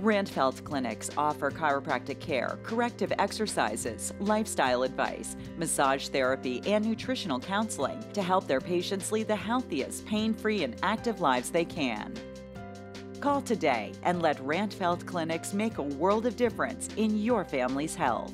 Rannfeldt clinics offer chiropractic care, corrective exercises, lifestyle advice, massage therapy, and nutritional counseling to help their patients lead the healthiest, pain free, and active lives they can. Call today and let Rannfeldt Clinics make a world of difference in your family's health.